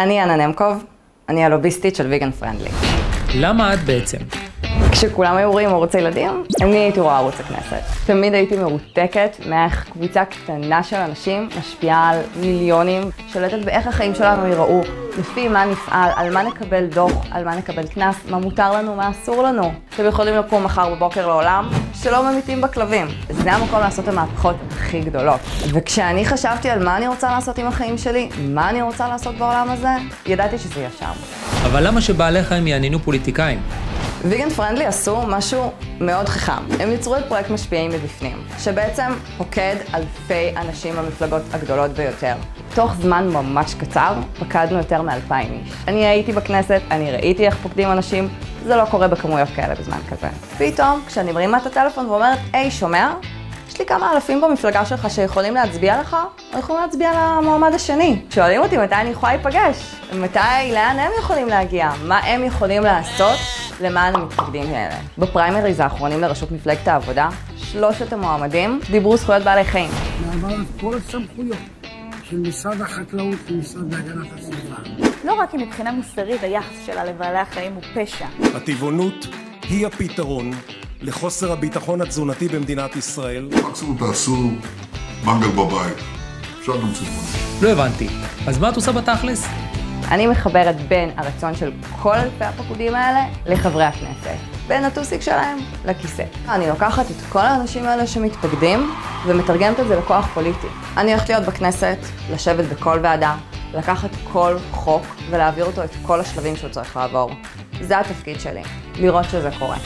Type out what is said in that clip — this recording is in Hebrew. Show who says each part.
Speaker 1: אני אנה נמקוב, אני הלוביסטית של ויגן פרנדלי.
Speaker 2: למה את בעצם?
Speaker 1: כשכולם היו רואים ערוץ הילדים, אני הייתי רואה ערוץ הכנסת. תמיד הייתי מרותקת מאיך קבוצה קטנה של אנשים משפיעה על מיליונים, שולטת באיך החיים שלנו ייראו, לפי מה נפעל, על מה נקבל דוח, על מה נקבל קנס, מה מותר לנו, מה אסור לנו. אתם יכולים לקום מחר בבוקר לעולם שלא ממיתים בכלבים. זה המקום לעשות את המהפכות הכי גדולות. וכשאני חשבתי על מה אני רוצה לעשות עם החיים שלי, מה אני רוצה לעשות בעולם הזה, ידעתי שזה יהיה שם.
Speaker 2: אבל למה שבעלי חיים יעניינו פוליטיקאים?
Speaker 1: ויגן פרנדלי עשו משהו מאוד חכם. הם יצרו את פרויקט משפיעים מבפנים, שבעצם פוקד אלפי אנשים במפלגות הגדולות ביותר. תוך זמן ממש קצר, פקדנו יותר מאלפיים איש. אני הייתי בכנסת, אני ראיתי איך פוקדים אנשים, זה לא קורה בכמויות כאלה בזמן כזה. פתאום, כשאני מרימה את הטלפון ואומרת, היי, שומע? יש לי כמה אלפים במפלגה שלך שיכולים להצביע לך, או יכולים להצביע למועמד השני. שואלים אותי מתי אני יכולה להיפגש, מתי, לאן הם יכולים להגיע, מה הם יכולים לעשות למען המתפקדים האלה. בפריימריז האחרונים לראשות מפלגת העבודה, שלושת המועמדים דיברו זכויות בעלי חיים.
Speaker 3: להעברת כל הסמכויות של משרד החקלאות למשרד להגנת הסביבה.
Speaker 4: לא רק כי מבחינה מוסרית היחס שלה לבעלי החיים הוא פשע.
Speaker 5: הטבעונות היא הפתרון לחוסר הביטחון התזונתי במדינת ישראל.
Speaker 6: מקסימום תעשו מנגל בבית, אפשר גם צמחון.
Speaker 2: לא הבנתי. אז מה את עושה בתכלס?
Speaker 1: אני מחברת בין הרצון של כל אלפי הפקודים האלה לחברי הכנסת. בין הטוסיק שלהם לכיסא. אני לוקחת את כל האנשים האלה שמתפקדים ומתרגמת את זה לכוח פוליטי. אני הולכת להיות בכנסת, לשבת בכל ועדה, לקחת כל חוק ולהעביר אותו את כל השלבים שהוא צריך לעבור. זה התפקיד שלי, לראות שזה קורה.